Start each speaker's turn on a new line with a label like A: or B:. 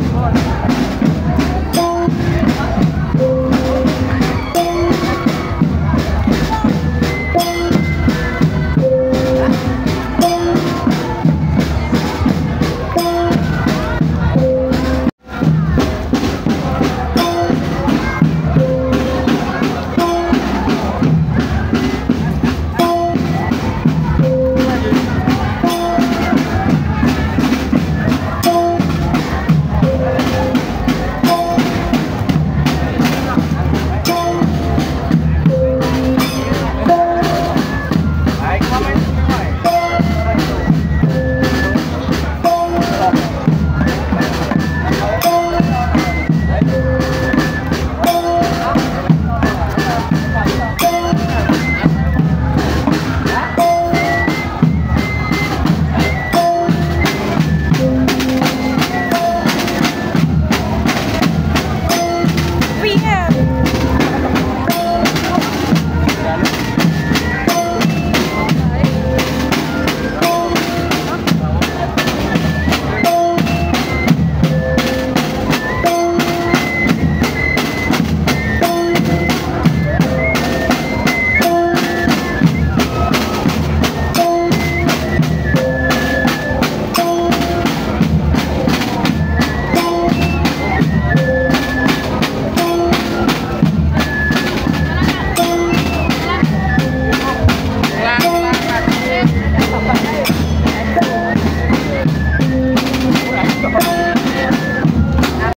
A: I'll